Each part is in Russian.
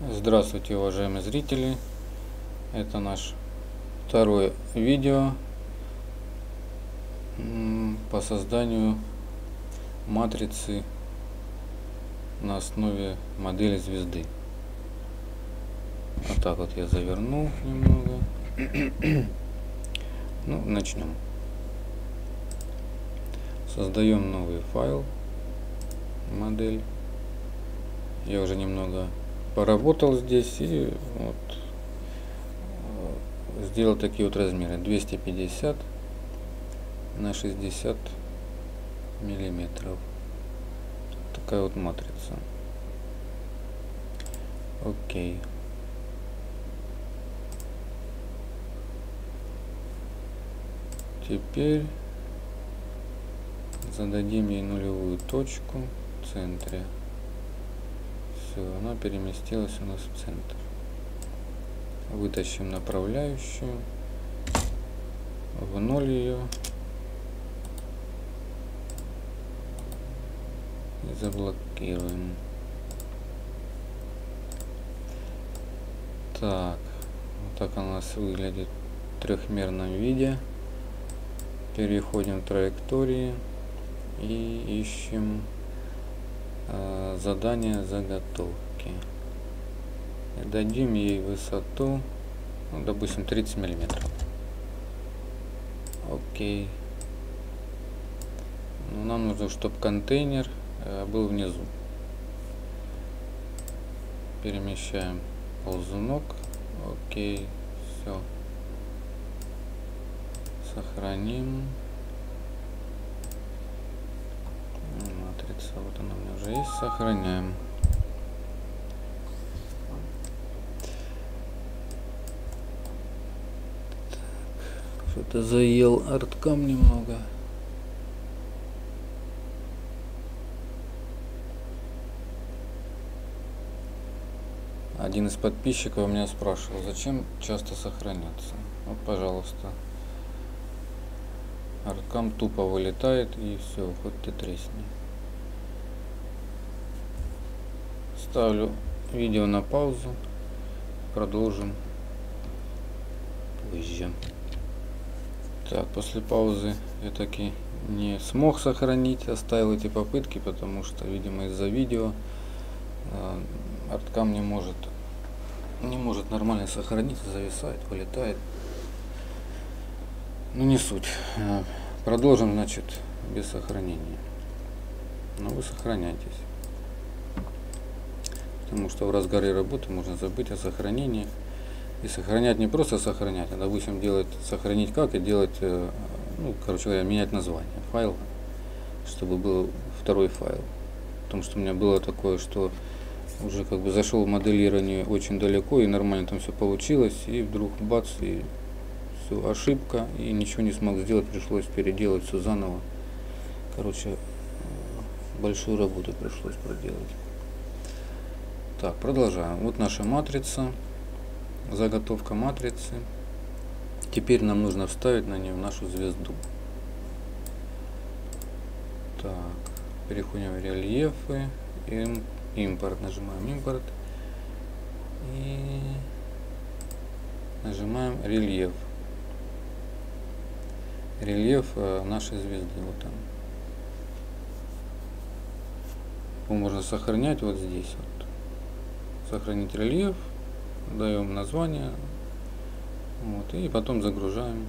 Здравствуйте, уважаемые зрители! Это наш второе видео по созданию матрицы на основе модели звезды. Вот так вот я завернул немного. Ну, начнем. Создаем новый файл, модель. Я уже немного поработал здесь и вот э, сделал такие вот размеры. 250 на 60 миллиметров. Такая вот матрица. Окей. Теперь зададим ей нулевую точку в центре все, она переместилась у нас в центр. Вытащим направляющую, в ноль ее и заблокируем. Так, вот так у нас выглядит в трехмерном виде. Переходим в траектории и ищем задание заготовки. Дадим ей высоту, ну, допустим, 30 миллиметров. Окей. Ну, нам нужно, чтобы контейнер э, был внизу. Перемещаем ползунок. Окей, все. Сохраним. Матрица. Вот она у меня уже есть. Сохраняем. Что-то заел арткам немного. Один из подписчиков меня спрашивал, зачем часто сохраняться. Вот, пожалуйста. Арткам тупо вылетает и все, хоть ты тресни. Ставлю видео на паузу. Продолжим позже. Так, после паузы я таки не смог сохранить, оставил эти попытки, потому что, видимо, из-за видео э, арткам не может не может нормально сохраниться, зависает, вылетает. Ну не суть. Э, продолжим, значит, без сохранения. Но вы сохраняйтесь потому что в разгаре работы можно забыть о сохранении. И сохранять не просто сохранять, а допустим делать сохранить как и делать, э, ну, короче говоря, менять название файла, чтобы был второй файл. Потому что у меня было такое, что уже как бы зашел в моделирование очень далеко и нормально там все получилось, и вдруг бац, и все, ошибка, и ничего не смог сделать, пришлось переделать все заново. Короче, э, большую работу пришлось проделать. Так, продолжаем. Вот наша матрица, заготовка матрицы. Теперь нам нужно вставить на нее нашу звезду. Так, переходим в рельефы, им, импорт, нажимаем импорт и нажимаем рельеф. Рельеф э, нашей звезды, вот он. Его можно сохранять вот здесь вот сохранить рельеф, даем название, вот, и потом загружаем,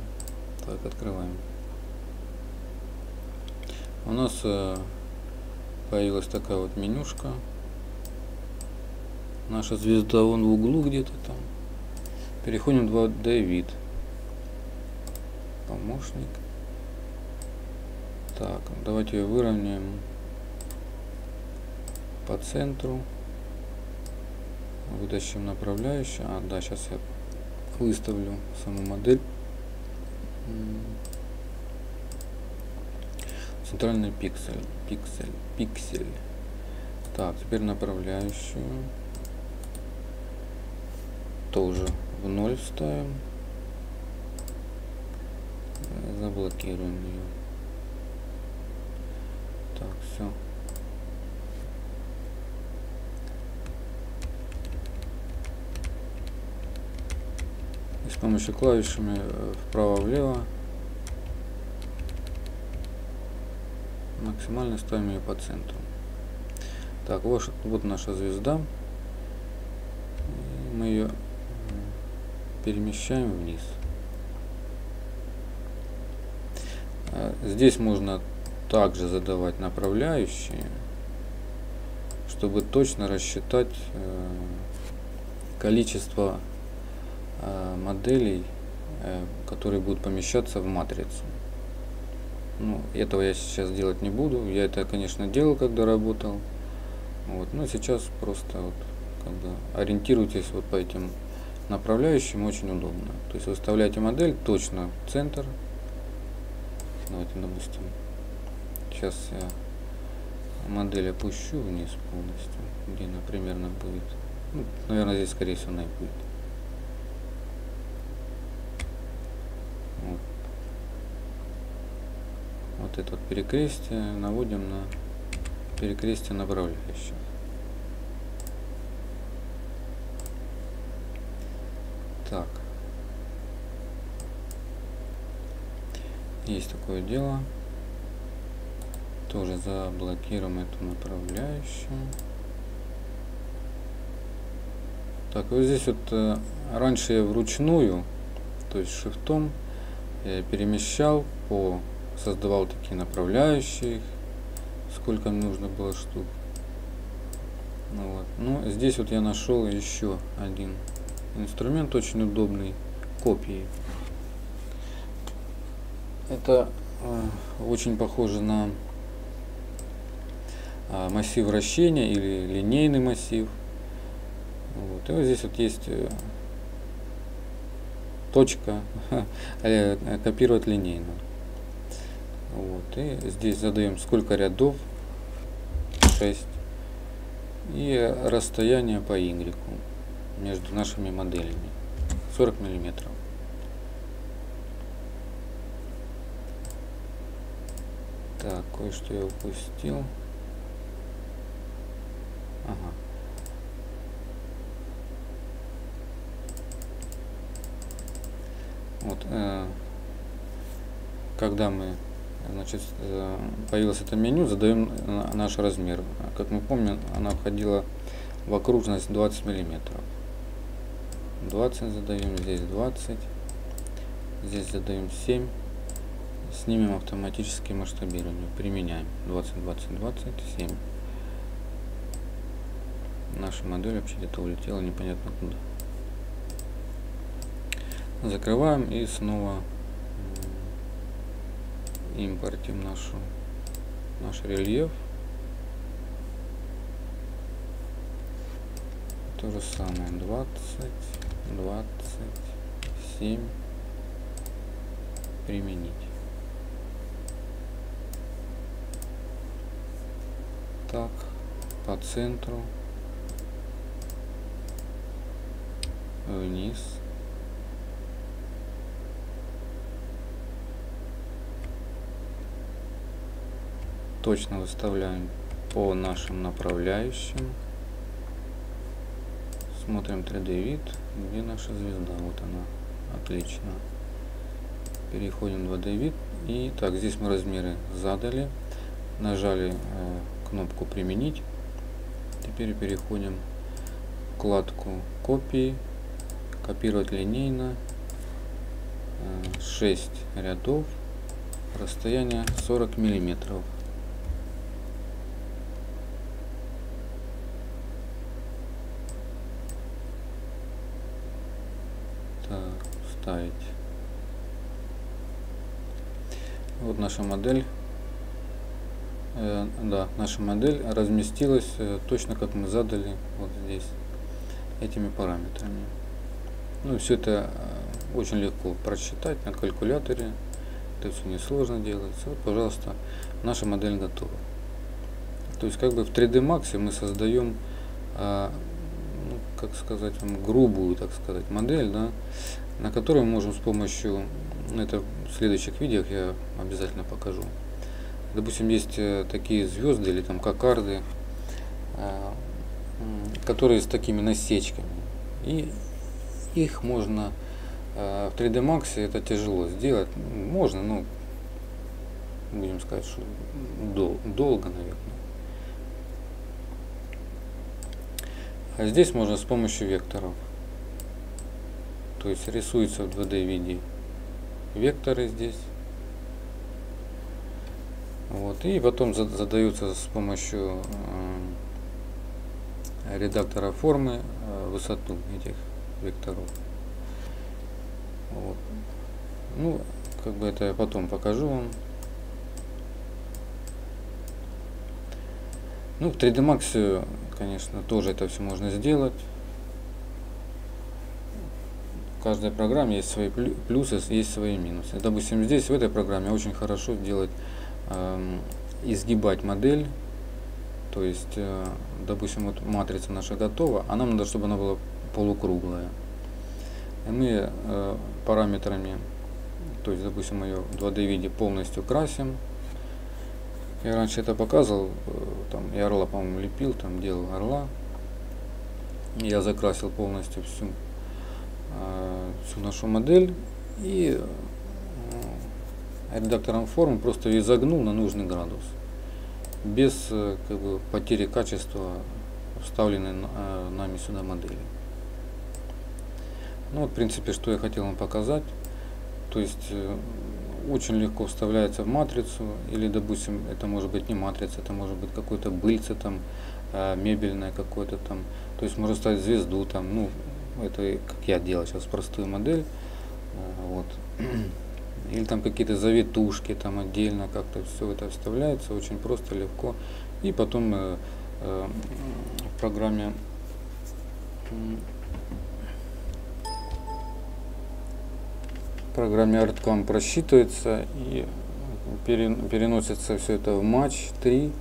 так, открываем. У нас э, появилась такая вот менюшка. Наша звезда вон в углу где-то там. Переходим в 2D вид. Помощник. Так, давайте ее выровняем по центру вытащим направляющую. А, да, сейчас я выставлю саму модель. Центральный пиксель, пиксель, пиксель. Так, теперь направляющую. Тоже в ноль ставим. Заблокируем ее. Так, все. Помощью клавишами вправо-влево максимально ставим ее по центру. Так, вот, вот наша звезда. И мы ее перемещаем вниз. А, здесь можно также задавать направляющие, чтобы точно рассчитать э, количество э, моделей, э, которые будут помещаться в матрицу. Ну, этого я сейчас делать не буду. Я это, конечно, делал, когда работал. Вот, но сейчас просто вот, бы ориентируйтесь вот по этим направляющим, очень удобно. То есть выставляете модель точно в центр. Давайте, допустим, сейчас я модель опущу вниз полностью, где она примерно будет. Ну, наверное, здесь, скорее всего, она и будет. Вот. Вот это вот перекрестие наводим на перекрестие направляющих. Так. Есть такое дело. Тоже заблокируем эту направляющую. Так, вот здесь вот э, раньше я вручную, то есть шифтом, я перемещал по, создавал такие направляющие, сколько нужно было штук. Ну, вот. Ну, здесь вот я нашел еще один инструмент, очень удобный, копии. Это э, очень похоже на э, массив вращения или линейный массив. Вот. И вот здесь вот есть э, точка э, копировать линейно. Вот. И здесь задаем сколько рядов. 6. И расстояние по Y между нашими моделями. 40 миллиметров. Так, кое-что я упустил. Ага. Вот, э, когда мы значит, э, появилось это меню, задаем наш размер. Как мы помним, она входила в окружность 20 миллиметров. 20 задаем, здесь 20, здесь задаем 7, снимем автоматическое масштабирование, применяем 20, 20, 20, 7. Наша модель вообще где-то улетела непонятно куда. Закрываем и снова импортим нашу, наш рельеф. То же самое 20, 27 применить. Так, по центру вниз. Точно выставляем по нашим направляющим. Смотрим 3D вид. Где наша звезда? Вот она. Отлично. Переходим в 2D вид. И так, здесь мы размеры задали. Нажали э, кнопку применить. Теперь переходим в вкладку копии. Копировать линейно. Э, 6 рядов. Расстояние 40 миллиметров. ставить. Наша модель. Э, да, наша модель разместилась э, точно как мы задали вот здесь этими параметрами. Ну все это э, очень легко просчитать на калькуляторе. Это все несложно делается. Вот, пожалуйста, наша модель готова. То есть как бы в 3D Max мы создаем э, как сказать, грубую, так сказать, модель, да, на которой мы можем с помощью, ну, это в следующих видео я обязательно покажу. Допустим, есть э, такие звезды или там кокарды, э, которые с такими насечками. И их можно А в 3D Max это тяжело сделать. Можно, но будем сказать, что дол долго, наверное. А здесь можно с помощью векторов. То есть рисуется в 2D виде векторы здесь. Вот, и потом задаются с помощью э, редактора формы э, высоту этих векторов. Вот. Ну, как бы это я потом покажу вам. Ну, в 3D Max, конечно, тоже это все можно сделать. В каждой программе есть свои плюсы, есть свои минусы. Допустим, здесь в этой программе очень хорошо делать Эм, изгибать модель, то есть, э, допустим, вот матрица наша готова, а нам надо, чтобы она была полукруглая. И мы э, параметрами, то есть, допустим, ее в 2D виде полностью красим. Я раньше это показывал, э, там я орла, по-моему, лепил, там делал орла. Я закрасил полностью всю, всю нашу модель и редактором форм просто ее загнул на нужный градус, без э, как бы, потери качества вставленной э, нами сюда модели. Ну вот, в принципе, что я хотел вам показать. То есть, э, очень легко вставляется в матрицу, или, допустим, это может быть не матрица, это может быть какой-то быльце там, мебельное какое-то там. То есть, можно ставить звезду там, ну, это как я делал сейчас простую модель. Вот или там какие-то завитушки там отдельно как-то все это вставляется очень просто легко и потом э, э, в программе в программе ArtCam просчитывается и переносится все это в матч 3 э,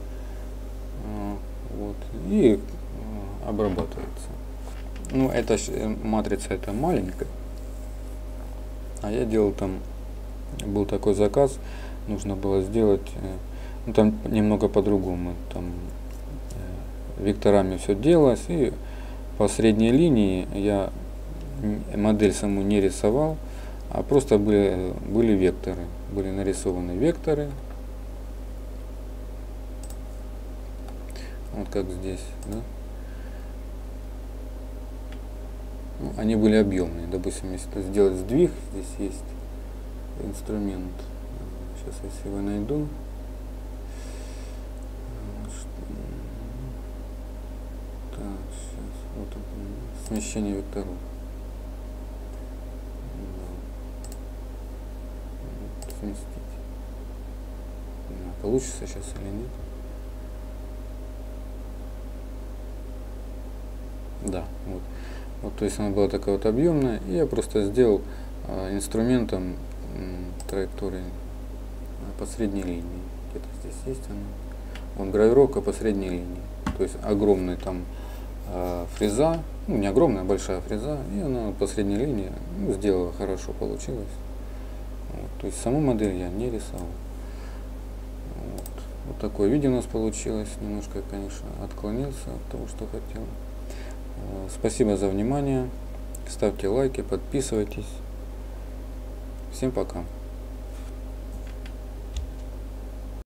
вот, и э, обрабатывается ну эта э, матрица это маленькая а я делал там был такой заказ, нужно было сделать, э, ну, там немного по-другому, там э, векторами все делалось, и по средней линии я модель саму не рисовал, а просто были, были векторы, были нарисованы векторы, вот как здесь, да? Ну, они были объемные, допустим, если сделать сдвиг, здесь есть инструмент. Сейчас если его найду. Так, сейчас. Вот он. Смещение векторов. Сместить. Получится сейчас или нет? Да, вот. Вот, то есть она была такая вот объемная, и я просто сделал э, инструментом траектории по средней линии. Где-то здесь есть она. Он гравировка по средней линии. То есть огромная там э, фреза, ну не огромная, а большая фреза, и она по средней линии ну, сделала хорошо, получилось. Вот, то есть саму модель я не рисовал. Вот. вот такое видео у нас получилось. Немножко, конечно, отклонился от того, что хотел. Э, спасибо за внимание. Ставьте лайки, подписывайтесь. Всем пока.